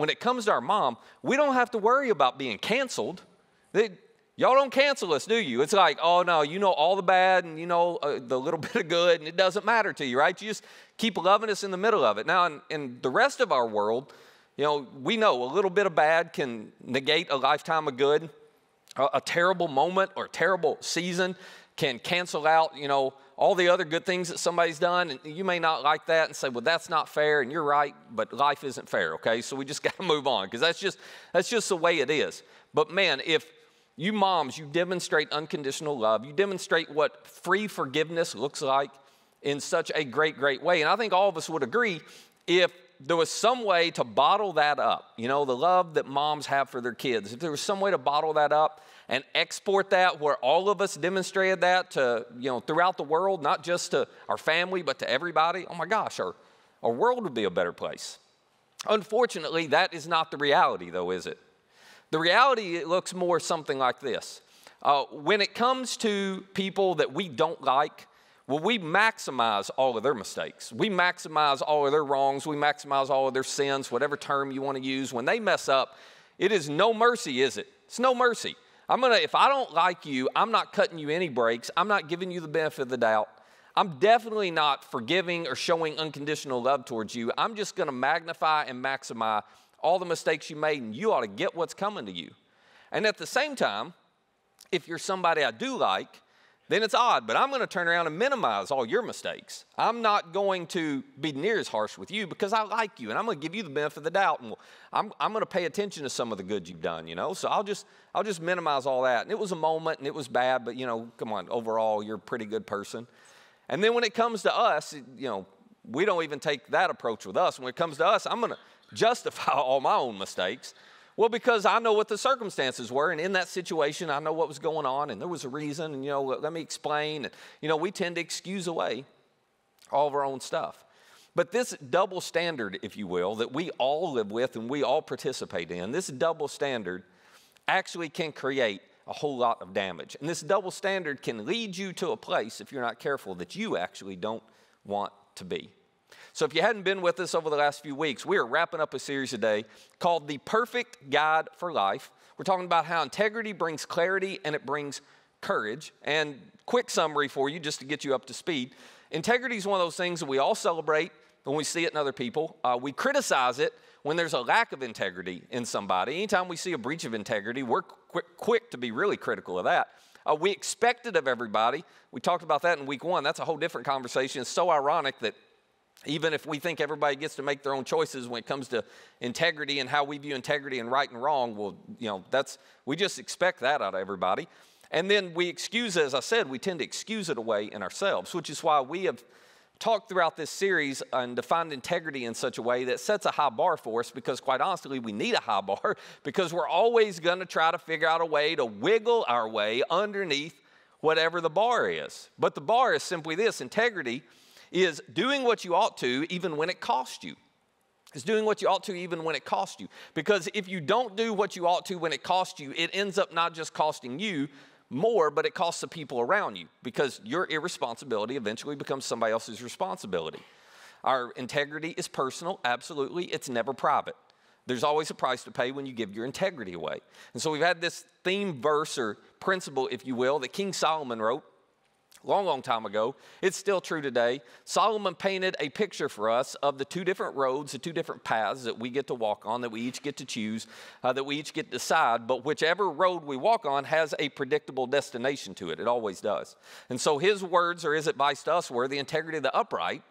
when it comes to our mom, we don't have to worry about being canceled. They, y'all don't cancel us, do you? It's like, oh no, you know all the bad and you know uh, the little bit of good, and it doesn't matter to you, right? You just keep loving us in the middle of it. Now, in, in the rest of our world, you know, we know a little bit of bad can negate a lifetime of good. A, a terrible moment or terrible season can cancel out, you know, all the other good things that somebody's done. And you may not like that and say, well, that's not fair. And you're right, but life isn't fair, okay? So we just got to move on because that's just, that's just the way it is. But man, if you moms, you demonstrate unconditional love, you demonstrate what free forgiveness looks like in such a great, great way. And I think all of us would agree if there was some way to bottle that up, you know, the love that moms have for their kids, if there was some way to bottle that up and export that where all of us demonstrated that to, you know, throughout the world, not just to our family, but to everybody, oh my gosh, our, our world would be a better place. Unfortunately, that is not the reality, though, is it? The reality, it looks more something like this. Uh, when it comes to people that we don't like, well, we maximize all of their mistakes. We maximize all of their wrongs. We maximize all of their sins, whatever term you want to use. When they mess up, it is no mercy, is it? It's no mercy. I'm gonna, if I don't like you, I'm not cutting you any breaks. I'm not giving you the benefit of the doubt. I'm definitely not forgiving or showing unconditional love towards you. I'm just gonna magnify and maximize all the mistakes you made, and you ought to get what's coming to you. And at the same time, if you're somebody I do like, then it's odd. But I'm going to turn around and minimize all your mistakes. I'm not going to be near as harsh with you because I like you and I'm going to give you the benefit of the doubt. And I'm, I'm going to pay attention to some of the good you've done, you know? So I'll just, I'll just minimize all that. And it was a moment and it was bad, but, you know, come on, overall, you're a pretty good person. And then when it comes to us, you know, we don't even take that approach with us. When it comes to us, I'm going to justify all my own mistakes. Well, because I know what the circumstances were, and in that situation, I know what was going on, and there was a reason, and you know, let me explain. And, you know, we tend to excuse away all of our own stuff. But this double standard, if you will, that we all live with and we all participate in, this double standard actually can create a whole lot of damage. And this double standard can lead you to a place, if you're not careful, that you actually don't want to be. So, if you hadn't been with us over the last few weeks, we are wrapping up a series today called The Perfect Guide for Life. We're talking about how integrity brings clarity and it brings courage. And, quick summary for you, just to get you up to speed integrity is one of those things that we all celebrate when we see it in other people. Uh, we criticize it when there's a lack of integrity in somebody. Anytime we see a breach of integrity, we're quick, quick to be really critical of that. Uh, we expect it of everybody. We talked about that in week one. That's a whole different conversation. It's so ironic that even if we think everybody gets to make their own choices when it comes to integrity and how we view integrity and right and wrong, well, you know, that's, we just expect that out of everybody. And then we excuse, as I said, we tend to excuse it away in ourselves, which is why we have talked throughout this series and defined integrity in such a way that sets a high bar for us because, quite honestly, we need a high bar because we're always going to try to figure out a way to wiggle our way underneath whatever the bar is. But the bar is simply this integrity is doing what you ought to even when it costs you. Is doing what you ought to even when it costs you. Because if you don't do what you ought to when it costs you, it ends up not just costing you more, but it costs the people around you because your irresponsibility eventually becomes somebody else's responsibility. Our integrity is personal, absolutely. It's never private. There's always a price to pay when you give your integrity away. And so we've had this theme verse or principle, if you will, that King Solomon wrote long, long time ago. It's still true today. Solomon painted a picture for us of the two different roads, the two different paths that we get to walk on, that we each get to choose, uh, that we each get to decide. But whichever road we walk on has a predictable destination to it. It always does. And so his words or his advice to us were the integrity of the upright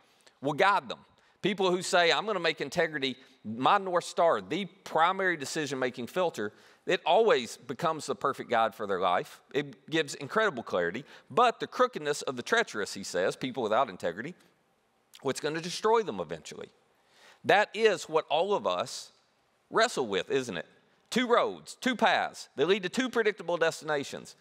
will guide them. People who say, I'm going to make integrity my North Star, the primary decision making filter, it always becomes the perfect guide for their life. It gives incredible clarity. But the crookedness of the treacherous, he says, people without integrity, what's going to destroy them eventually. That is what all of us wrestle with, isn't it? Two roads, two paths. They lead to two predictable destinations.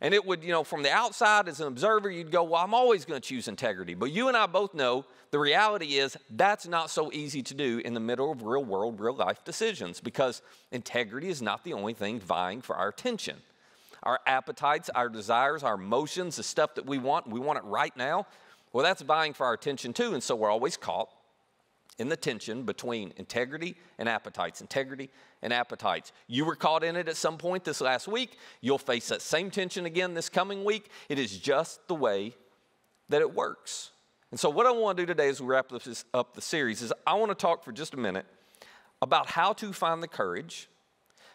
And it would, you know, from the outside as an observer, you'd go, well, I'm always going to choose integrity. But you and I both know the reality is that's not so easy to do in the middle of real world, real life decisions because integrity is not the only thing vying for our attention. Our appetites, our desires, our emotions, the stuff that we want, we want it right now, well, that's vying for our attention too. And so we're always caught in the tension between integrity and appetites, integrity and appetites. You were caught in it at some point this last week. You'll face that same tension again this coming week. It is just the way that it works. And so, what I want to do today as we wrap this up the series is I want to talk for just a minute about how to find the courage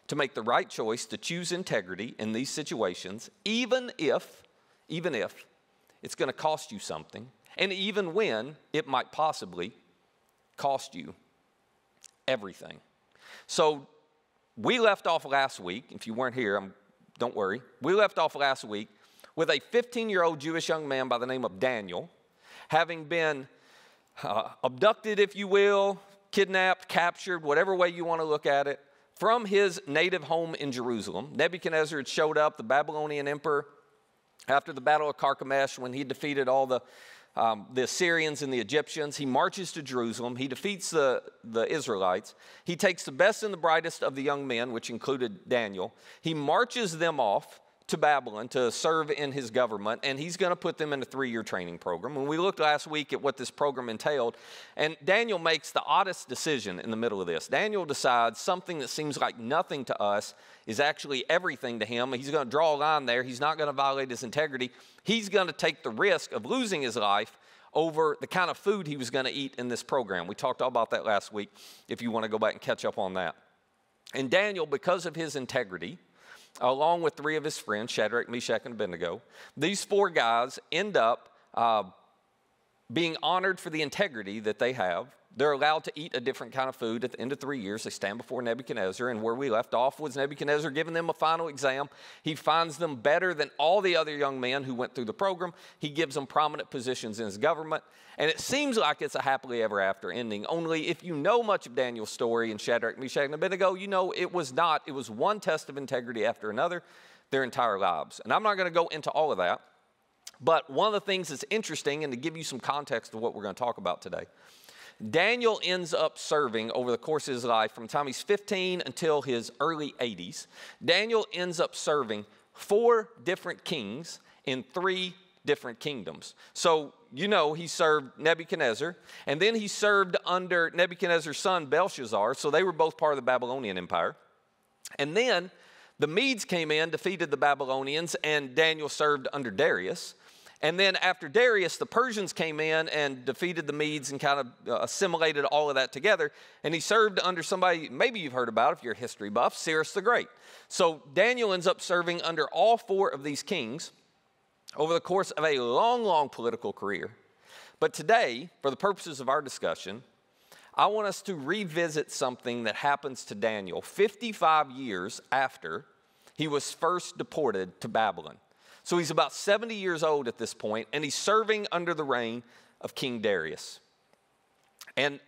to make the right choice to choose integrity in these situations, even if, even if it's going to cost you something, and even when it might possibly cost you everything. So we left off last week. If you weren't here, I'm, don't worry. We left off last week with a 15 year old Jewish young man by the name of Daniel, having been uh, abducted, if you will, kidnapped, captured, whatever way you want to look at it, from his native home in Jerusalem. Nebuchadnezzar had showed up, the Babylonian emperor, after the Battle of Carchemish when he defeated all the um, the Assyrians and the Egyptians. He marches to Jerusalem. He defeats the, the Israelites. He takes the best and the brightest of the young men, which included Daniel. He marches them off to Babylon to serve in his government, and he's going to put them in a three year training program. When we looked last week at what this program entailed, and Daniel makes the oddest decision in the middle of this. Daniel decides something that seems like nothing to us is actually everything to him. He's going to draw a line there. He's not going to violate his integrity. He's going to take the risk of losing his life over the kind of food he was going to eat in this program. We talked all about that last week if you want to go back and catch up on that. And Daniel, because of his integrity, along with three of his friends, Shadrach, Meshach, and Abednego. These four guys end up uh, being honored for the integrity that they have. They're allowed to eat a different kind of food at the end of three years. They stand before Nebuchadnezzar, and where we left off was Nebuchadnezzar giving them a final exam. He finds them better than all the other young men who went through the program. He gives them prominent positions in his government, and it seems like it's a happily ever after ending. Only if you know much of Daniel's story in Shadrach, Meshach, and Abednego, you know it was not. It was one test of integrity after another their entire lives. And I'm not going to go into all of that. But one of the things that's interesting, and to give you some context of what we're going to talk about today, Daniel ends up serving over the course of his life from the time he's 15 until his early 80s. Daniel ends up serving four different kings in three different kingdoms. So, you know, he served Nebuchadnezzar, and then he served under Nebuchadnezzar's son Belshazzar. So they were both part of the Babylonian Empire. And then the Medes came in, defeated the Babylonians, and Daniel served under Darius. And then after Darius, the Persians came in and defeated the Medes and kind of uh, assimilated all of that together. And he served under somebody, maybe you've heard about if you're a history buff, Cyrus the Great. So Daniel ends up serving under all four of these kings over the course of a long, long political career. But today, for the purposes of our discussion, I want us to revisit something that happens to Daniel 55 years after he was first deported to Babylon. So he's about 70 years old at this point, and he's serving under the reign of King Darius. And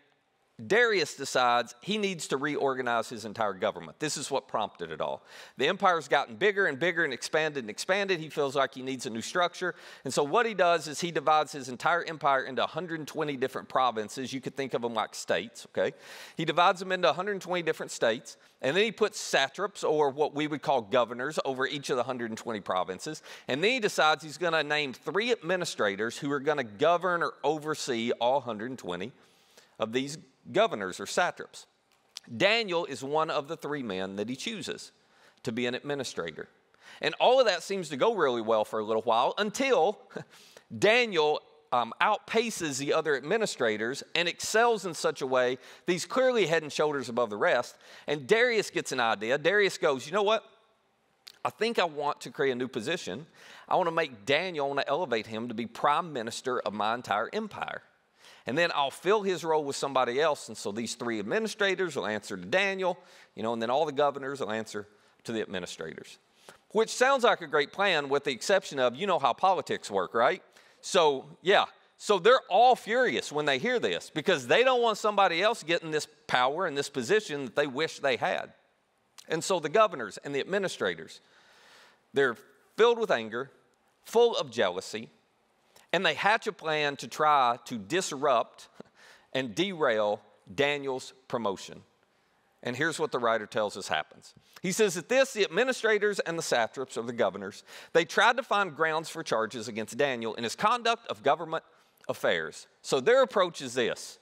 Darius decides he needs to reorganize his entire government. This is what prompted it all. The empire's gotten bigger and bigger and expanded and expanded. He feels like he needs a new structure. And so, what he does is he divides his entire empire into 120 different provinces. You could think of them like states, okay? He divides them into 120 different states. And then he puts satraps, or what we would call governors, over each of the 120 provinces. And then he decides he's going to name three administrators who are going to govern or oversee all 120 of these governors or satraps. Daniel is one of the three men that he chooses to be an administrator. And all of that seems to go really well for a little while until Daniel um, outpaces the other administrators and excels in such a way that he's clearly head and shoulders above the rest. And Darius gets an idea. Darius goes, You know what? I think I want to create a new position. I want to make Daniel, I want to elevate him to be prime minister of my entire empire. And then I'll fill his role with somebody else. And so these three administrators will answer to Daniel, you know, and then all the governors will answer to the administrators. Which sounds like a great plan, with the exception of, you know how politics work, right? So, yeah. So they're all furious when they hear this because they don't want somebody else getting this power and this position that they wish they had. And so the governors and the administrators, they're filled with anger, full of jealousy, and they hatch a plan to try to disrupt and derail Daniel's promotion. And here's what the writer tells us happens. He says that this, the administrators and the satraps, or the governors, they tried to find grounds for charges against Daniel in his conduct of government affairs. So their approach is this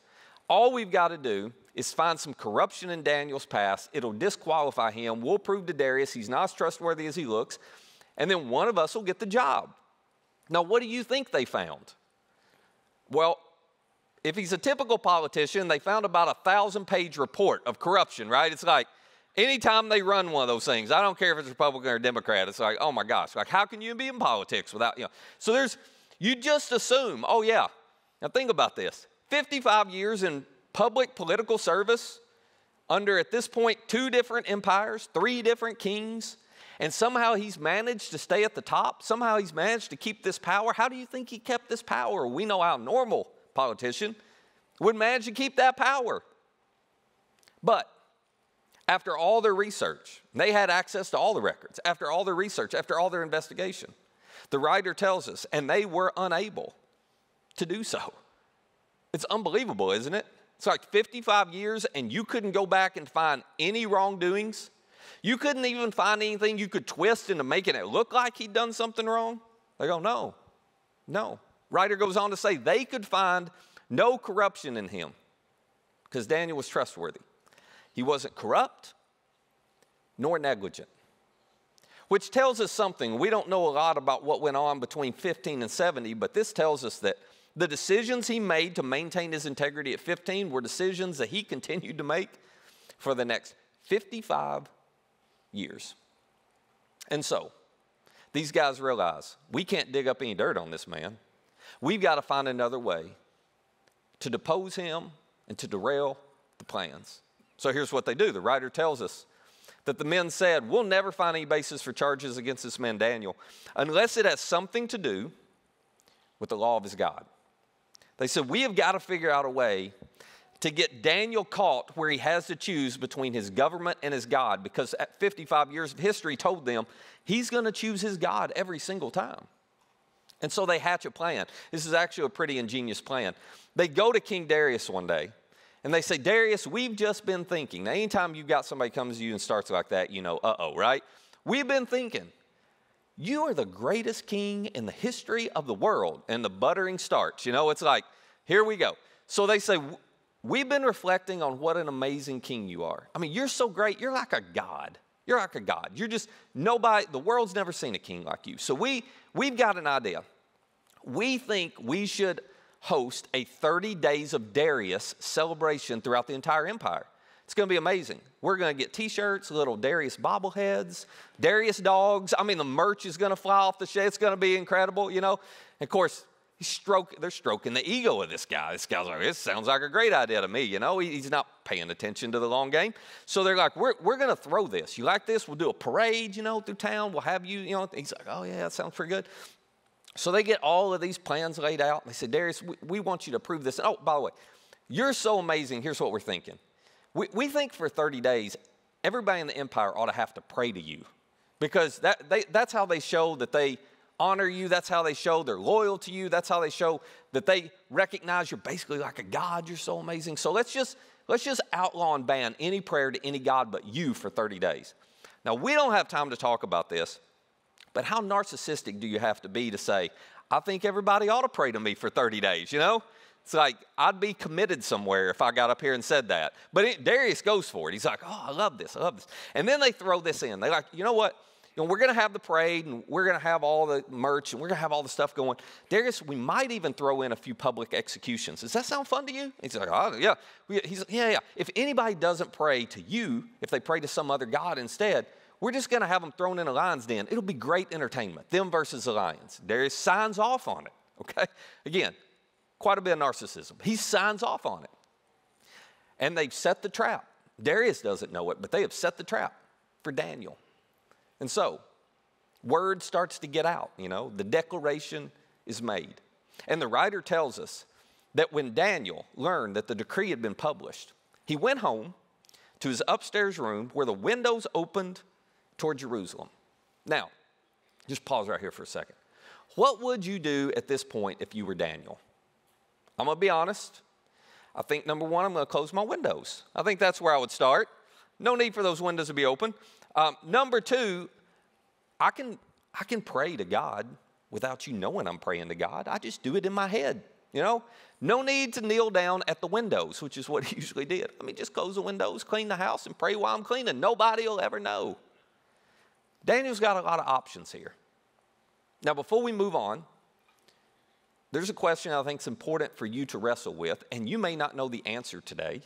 All we've got to do is find some corruption in Daniel's past. It'll disqualify him. We'll prove to Darius he's not as trustworthy as he looks. And then one of us will get the job. Now, what do you think they found? Well, if he's a typical politician, they found about a thousand page report of corruption, right? It's like anytime they run one of those things, I don't care if it's Republican or Democrat, it's like, oh my gosh, like how can you be in politics without, you know? So there's, you just assume, oh yeah. Now think about this 55 years in public political service under, at this point, two different empires, three different kings, and somehow he's managed to stay at the top. Somehow he's managed to keep this power. How do you think he kept this power? We know how normal politician would manage to keep that power. But after all their research, they had access to all the records. After all their research, after all their investigation, the writer tells us, and they were unable to do so. It's unbelievable, isn't it? It's like 55 years and you couldn't go back and find any wrongdoings. You couldn't even find anything you could twist into making it look like he'd done something wrong. They go, no, no. Writer goes on to say they could find no corruption in him because Daniel was trustworthy. He wasn't corrupt nor negligent, which tells us something. We don't know a lot about what went on between 15 and 70, but this tells us that the decisions he made to maintain his integrity at 15 were decisions that he continued to make for the next 55 years. And so, these guys realize we can't dig up any dirt on this man. We've got to find another way to depose him and to derail the plans. So here's what they do. The writer tells us that the men said, We'll never find any basis for charges against this man Daniel unless it has something to do with the law of his God. They said, We have got to figure out a way to get Daniel caught where he has to choose between his government and his God, because at 55 years of history told them he's going to choose his God every single time. And so they hatch a plan. This is actually a pretty ingenious plan. They go to King Darius one day and they say, Darius, we've just been thinking. Now, anytime you've got somebody comes to you and starts like that, you know, uh oh, right? We've been thinking you are the greatest king in the history of the world. And the buttering starts. You know, it's like, here we go. So they say, We've been reflecting on what an amazing king you are. I mean, you're so great. You're like a god. You're like a god. You're just nobody, the world's never seen a king like you. So we, we've got an idea. We think we should host a 30 days of Darius celebration throughout the entire empire. It's going to be amazing. We're going to get t shirts, little Darius bobbleheads, Darius dogs. I mean, the merch is going to fly off the shed. It's going to be incredible, you know. And of course, stroke, they're stroking the ego of this guy. This guy's like, this sounds like a great idea to me, you know. He's not paying attention to the long game. So they're like, we're, we're going to throw this. You like this? We'll do a parade, you know, through town. We'll have you, you know. He's like, oh, yeah, that sounds pretty good. So they get all of these plans laid out. They say, Darius, we, we want you to prove this. Oh, by the way, you're so amazing. Here's what we're thinking we, we think for 30 days, everybody in the empire ought to have to pray to you because that, they, that's how they show that they honor you. That's how they show they're loyal to you. That's how they show that they recognize you're basically like a God. You're so amazing. So let's just, let's just outlaw and ban any prayer to any God but you for 30 days. Now, we don't have time to talk about this, but how narcissistic do you have to be to say, I think everybody ought to pray to me for 30 days, you know? It's like, I'd be committed somewhere if I got up here and said that. But it, Darius goes for it. He's like, oh, I love this. I love this. And then they throw this in. They're like, you know what? You know, we're going to have the parade and we're going to have all the merch and we're going to have all the stuff going. Darius, we might even throw in a few public executions. Does that sound fun to you? He's like, oh, yeah. He's like, yeah, yeah. If anybody doesn't pray to you, if they pray to some other God instead, we're just going to have them thrown in a lion's den. It'll be great entertainment. Them versus the lions. Darius signs off on it. Okay? Again, quite a bit of narcissism. He signs off on it. And they've set the trap. Darius doesn't know it, but they have set the trap for Daniel. And so, word starts to get out, you know, the declaration is made. And the writer tells us that when Daniel learned that the decree had been published, he went home to his upstairs room where the windows opened toward Jerusalem. Now, just pause right here for a second. What would you do at this point if you were Daniel? I'm going to be honest. I think number one, I'm going to close my windows. I think that's where I would start. No need for those windows to be open. Um, number two, I can, I can pray to God without you knowing I'm praying to God. I just do it in my head. You know, no need to kneel down at the windows, which is what he usually did. I mean, just close the windows, clean the house, and pray while I'm cleaning. Nobody will ever know. Daniel's got a lot of options here. Now, before we move on, there's a question I think is important for you to wrestle with, and you may not know the answer today,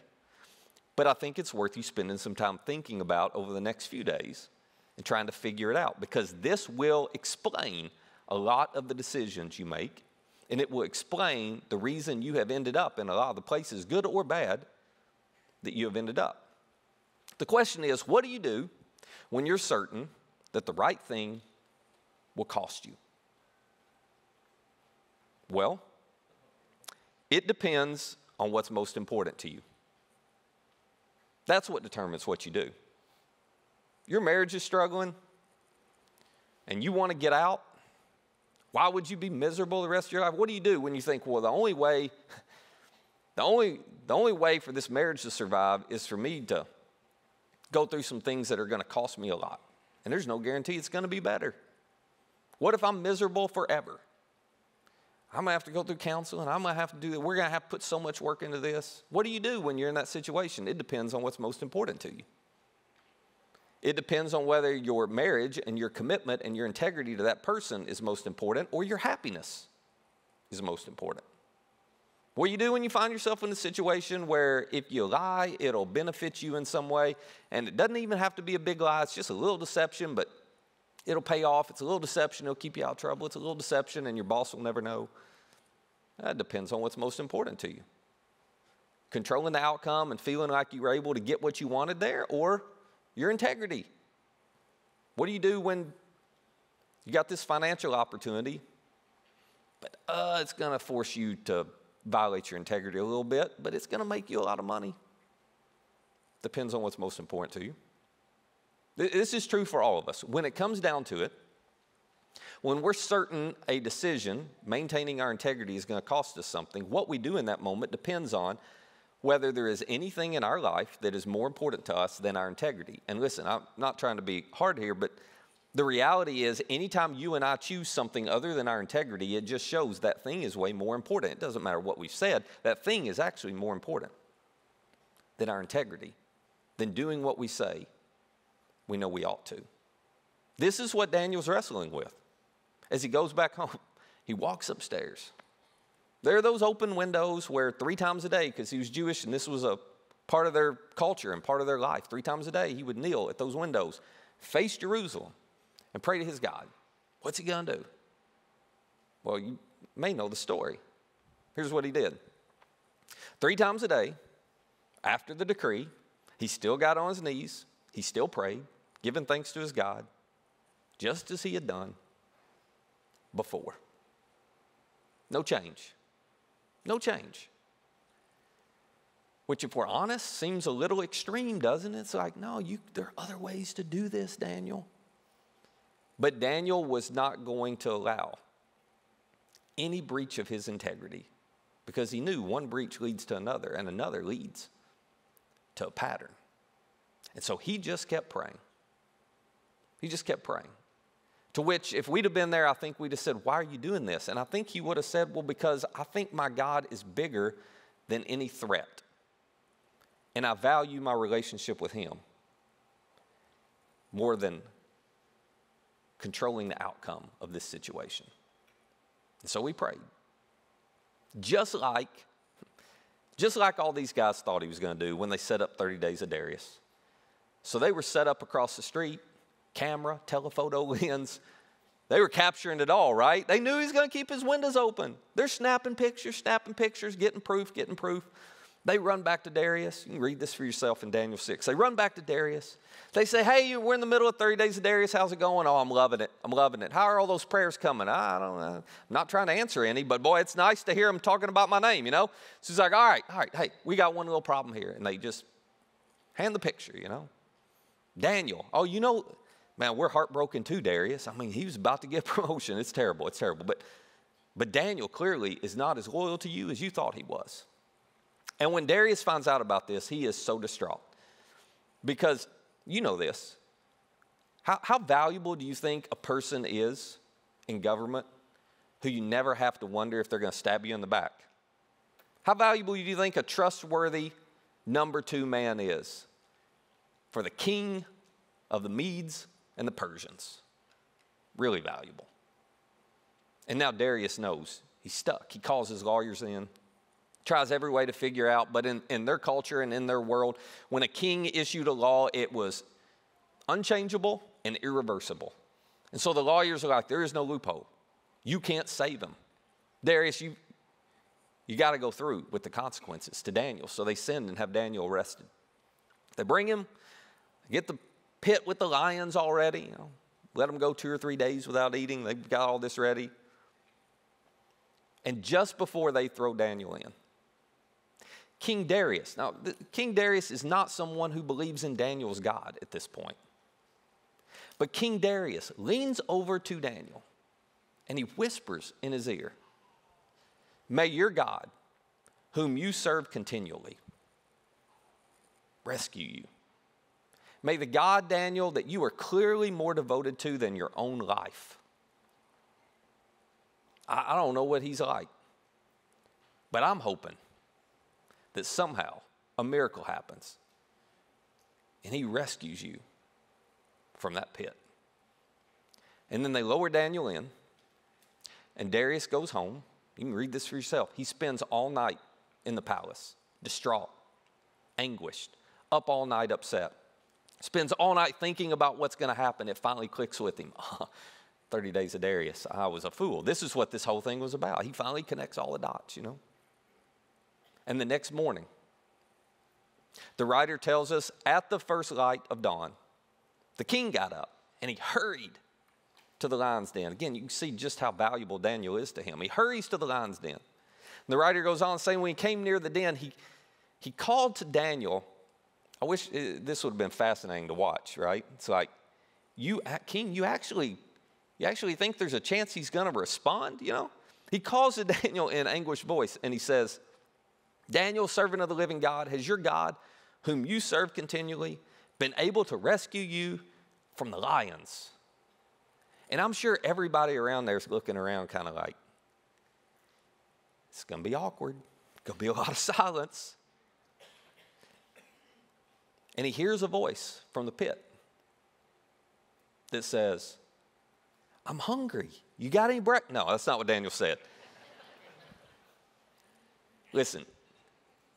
but I think it's worth you spending some time thinking about over the next few days and trying to figure it out because this will explain a lot of the decisions you make, and it will explain the reason you have ended up in a lot of the places, good or bad, that you have ended up. The question is what do you do when you're certain that the right thing will cost you? Well, it depends on what's most important to you. That's what determines what you do. Your marriage is struggling and you want to get out. Why would you be miserable the rest of your life? What do you do when you think, well, the only way, the only, the only way for this marriage to survive is for me to go through some things that are going to cost me a lot. And there's no guarantee it's going to be better. What if I'm miserable forever? I'm gonna have to go through counseling. And I'm gonna have to do that. We're gonna have to put so much work into this. What do you do when you're in that situation? It depends on what's most important to you. It depends on whether your marriage and your commitment and your integrity to that person is most important or your happiness is most important. What do you do when you find yourself in a situation where if you lie, it'll benefit you in some way? And it doesn't even have to be a big lie, it's just a little deception, but it'll pay off. It's a little deception, it'll keep you out of trouble. It's a little deception, and your boss will never know. That depends on what's most important to you. Controlling the outcome and feeling like you were able to get what you wanted there, or your integrity. What do you do when you got this financial opportunity, but uh, it's going to force you to violate your integrity a little bit, but it's going to make you a lot of money? Depends on what's most important to you. This is true for all of us. When it comes down to it, when we're certain a decision, maintaining our integrity, is going to cost us something, what we do in that moment depends on whether there is anything in our life that is more important to us than our integrity. And listen, I'm not trying to be hard here, but the reality is, anytime you and I choose something other than our integrity, it just shows that thing is way more important. It doesn't matter what we've said, that thing is actually more important than our integrity, than doing what we say we know we ought to. This is what Daniel's wrestling with. As he goes back home, he walks upstairs. There are those open windows where three times a day, because he was Jewish and this was a part of their culture and part of their life, three times a day he would kneel at those windows, face Jerusalem, and pray to his God. What's he going to do? Well, you may know the story. Here's what he did three times a day, after the decree, he still got on his knees, he still prayed, giving thanks to his God, just as he had done before. No change. No change. Which, if we're honest, seems a little extreme, doesn't it? It's like, no, you, there are other ways to do this, Daniel. But Daniel was not going to allow any breach of his integrity because he knew one breach leads to another, and another leads to a pattern. And so he just kept praying. He just kept praying. To which, if we'd have been there, I think we'd have said, Why are you doing this? And I think he would have said, Well, because I think my God is bigger than any threat. And I value my relationship with him more than controlling the outcome of this situation. And so we prayed. Just like, just like all these guys thought he was going to do when they set up 30 days of Darius. So they were set up across the street camera, telephoto lens. They were capturing it all, right? They knew he was going to keep his windows open. They're snapping pictures, snapping pictures, getting proof, getting proof. They run back to Darius. You can read this for yourself in Daniel 6. They run back to Darius. They say, Hey, we're in the middle of 30 days of Darius. How's it going? Oh, I'm loving it. I'm loving it. How are all those prayers coming? I don't know. I'm not trying to answer any, but boy, it's nice to hear them talking about my name, you know? So he's like, All right, all right, hey, we got one little problem here. And they just hand the picture, you know? Daniel, oh, you know, Man, we're heartbroken too, Darius. I mean, he was about to get promotion. It's terrible. It's terrible. But, but Daniel clearly is not as loyal to you as you thought he was. And when Darius finds out about this, he is so distraught. Because you know this. How, how valuable do you think a person is in government who you never have to wonder if they're going to stab you in the back? How valuable do you think a trustworthy number two man is for the king of the Medes and the Persians? Really valuable. And now Darius knows he's stuck. He calls his lawyers in, tries every way to figure out, but in, in their culture and in their world, when a king issued a law, it was unchangeable and irreversible. And so the lawyers are like, there is no loophole. You can't save him. Darius, you, you got to go through with the consequences to Daniel. So they send and have Daniel arrested. They bring him, get the pit with the lions already, you know, let them go two or three days without eating. They've got all this ready. And just before they throw Daniel in, King Darius, now, King Darius is not someone who believes in Daniel's God at this point. But King Darius leans over to Daniel and he whispers in his ear, May your God, whom you serve continually, rescue you. May the God, Daniel, that you are clearly more devoted to than your own life. I, I don't know what he's like, but I'm hoping that somehow a miracle happens and he rescues you from that pit. And then they lower Daniel in, and Darius goes home. You can read this for yourself. He spends all night in the palace, distraught, anguished, up all night upset. Spends all night thinking about what's going to happen. It finally clicks with him. 30 days of Darius. I was a fool. This is what this whole thing was about. He finally connects all the dots, you know. And the next morning, the writer tells us at the first light of dawn, the king got up and he hurried to the lion's den. Again, you can see just how valuable Daniel is to him. He hurries to the lion's den. And the writer goes on saying, when he came near the den, he, he called to Daniel. I wish uh, this would have been fascinating to watch, right? It's like, you, King, you actually, you actually think there's a chance he's going to respond, you know? He calls to Daniel in anguished voice and he says, Daniel, servant of the living God, has your God, whom you serve continually, been able to rescue you from the lions? And I'm sure everybody around there is looking around kind of like, it's going to be awkward. It's Going to be a lot of silence. And he hears a voice from the pit that says, I'm hungry. You got any breakfast? No, that's not what Daniel said. Listen,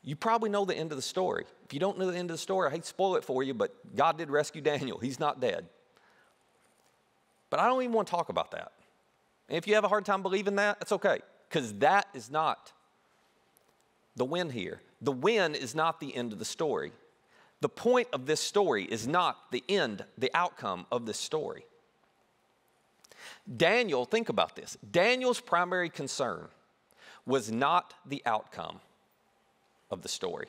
you probably know the end of the story. If you don't know the end of the story, I hate to spoil it for you, but God did rescue Daniel. He's not dead. But I don't even want to talk about that. And if you have a hard time believing that, that's okay, because that is not the win here. The win is not the end of the story. The point of this story is not the end, the outcome of this story. Daniel, think about this Daniel's primary concern was not the outcome of the story.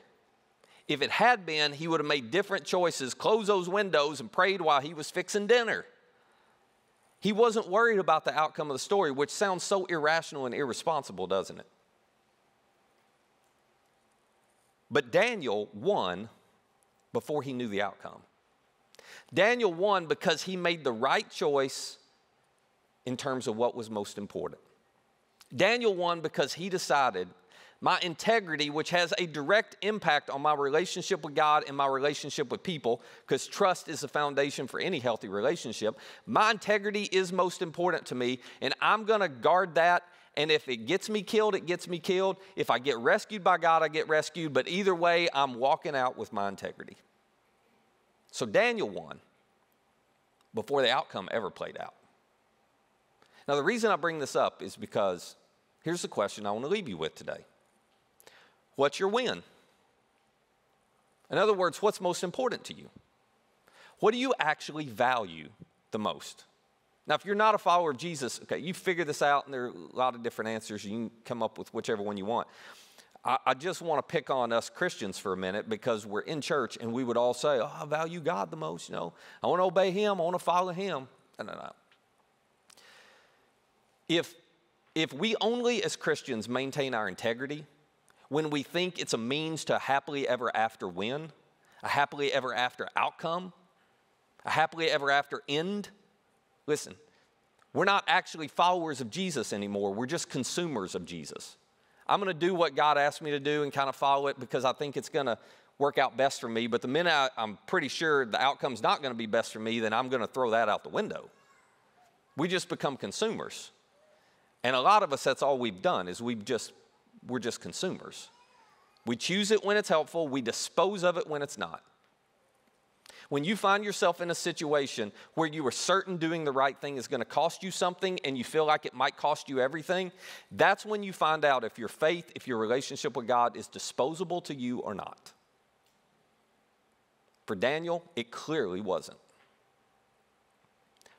If it had been, he would have made different choices, closed those windows, and prayed while he was fixing dinner. He wasn't worried about the outcome of the story, which sounds so irrational and irresponsible, doesn't it? But Daniel won before he knew the outcome. Daniel won because he made the right choice in terms of what was most important. Daniel won because he decided my integrity, which has a direct impact on my relationship with God and my relationship with people, because trust is the foundation for any healthy relationship. My integrity is most important to me, and I'm going to guard that. And if it gets me killed, it gets me killed. If I get rescued by God, I get rescued. But either way, I'm walking out with my integrity. So Daniel won before the outcome ever played out. Now, the reason I bring this up is because here's the question I want to leave you with today What's your win? In other words, what's most important to you? What do you actually value the most? Now, if you're not a follower of Jesus, okay, you figure this out, and there are a lot of different answers. You can come up with whichever one you want. I, I just want to pick on us Christians for a minute because we're in church and we would all say, Oh, I value God the most. You know, I want to obey Him, I want to follow Him. No, no, no. If, if we only as Christians maintain our integrity, when we think it's a means to happily ever after win, a happily ever after outcome, a happily ever after end. Listen, we're not actually followers of Jesus anymore, we're just consumers of Jesus. I'm going to do what God asked me to do and kind of follow it because I think it's going to work out best for me. But the minute I, I'm pretty sure the outcome's not going to be best for me, then I'm going to throw that out the window. We just become consumers. And a lot of us, that's all we've done is we've just, we're just consumers. We choose it when it's helpful, we dispose of it when it's not. When you find yourself in a situation where you are certain doing the right thing is going to cost you something and you feel like it might cost you everything, that's when you find out if your faith, if your relationship with God is disposable to you or not. For Daniel, it clearly wasn't.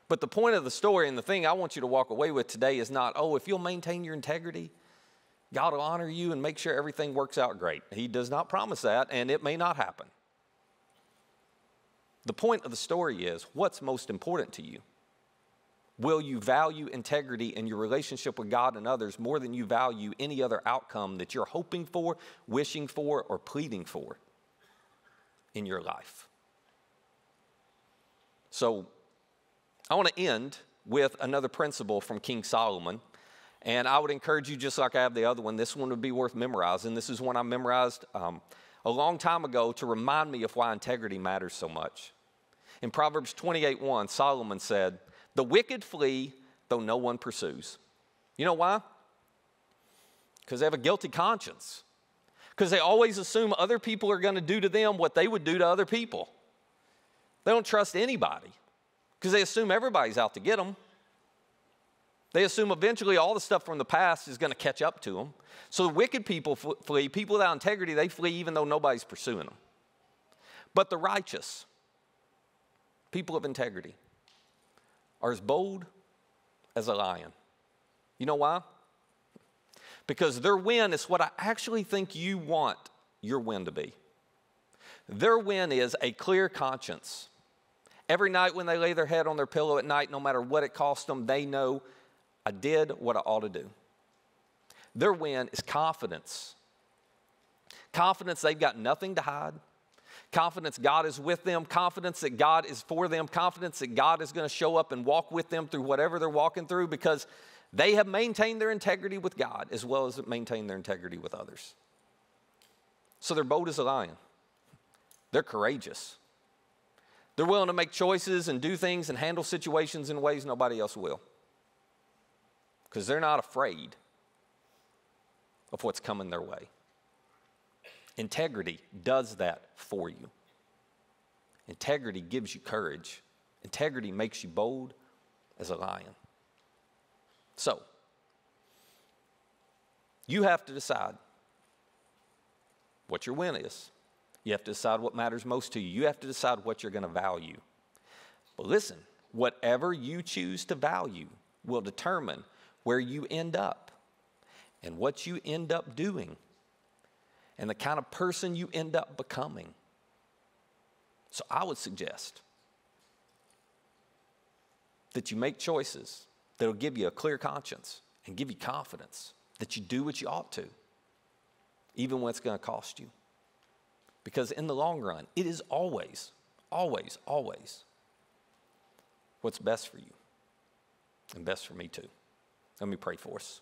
But the point of the story and the thing I want you to walk away with today is not, oh, if you'll maintain your integrity, God will honor you and make sure everything works out great. He does not promise that, and it may not happen. The point of the story is what's most important to you? Will you value integrity in your relationship with God and others more than you value any other outcome that you're hoping for, wishing for, or pleading for in your life? So, I want to end with another principle from King Solomon. And I would encourage you, just like I have the other one, this one would be worth memorizing. This is one I memorized. Um, a long time ago to remind me of why integrity matters so much. In Proverbs 28 1, Solomon said, The wicked flee, though no one pursues. You know why? Because they have a guilty conscience. Because they always assume other people are going to do to them what they would do to other people. They don't trust anybody because they assume everybody's out to get them. They assume eventually all the stuff from the past is going to catch up to them. So the wicked people flee. People without integrity, they flee even though nobody's pursuing them. But the righteous, people of integrity, are as bold as a lion. You know why? Because their win is what I actually think you want your win to be. Their win is a clear conscience. Every night when they lay their head on their pillow at night, no matter what it costs them, they know I did what I ought to do. Their win is confidence. Confidence they've got nothing to hide. Confidence God is with them. Confidence that God is for them. Confidence that God is going to show up and walk with them through whatever they're walking through because they have maintained their integrity with God as well as maintained their integrity with others. So they're bold as a lion. They're courageous. They're willing to make choices and do things and handle situations in ways nobody else will because they're not afraid of what's coming their way. Integrity does that for you. Integrity gives you courage. Integrity makes you bold as a lion. So, you have to decide what your win is. You have to decide what matters most to you. You have to decide what you're going to value. But listen, whatever you choose to value will determine where you end up and what you end up doing and the kind of person you end up becoming. So I would suggest that you make choices that'll give you a clear conscience and give you confidence that you do what you ought to, even when it's going to cost you. Because in the long run, it is always, always, always what's best for you and best for me too. Let me pray for us.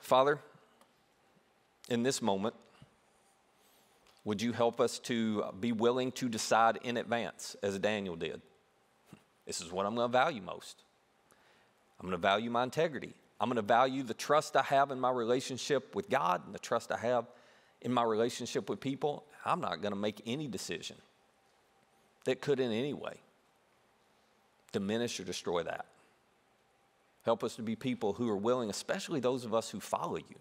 Father, in this moment, would you help us to be willing to decide in advance, as Daniel did? This is what I'm going to value most. I'm going to value my integrity. I'm going to value the trust I have in my relationship with God and the trust I have in my relationship with people. I'm not going to make any decision that could in any way diminish or destroy that. Help us to be people who are willing, especially those of us who follow you.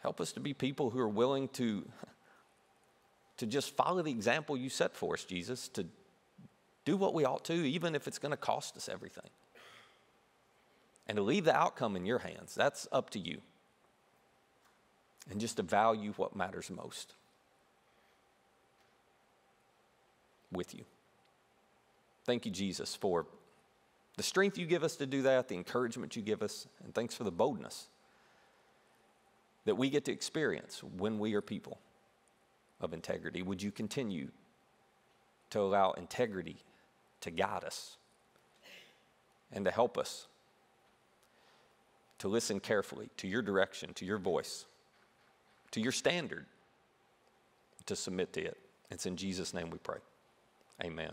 Help us to be people who are willing to, to just follow the example you set for us, Jesus, to do what we ought to, even if it's going to cost us everything. And to leave the outcome in your hands. That's up to you. And just to value what matters most with you. Thank you, Jesus, for the strength you give us to do that, the encouragement you give us, and thanks for the boldness that we get to experience when we are people of integrity. Would you continue to allow integrity to guide us and to help us to listen carefully to your direction, to your voice, to your standard, to submit to it. It's in Jesus' name we pray. Amen.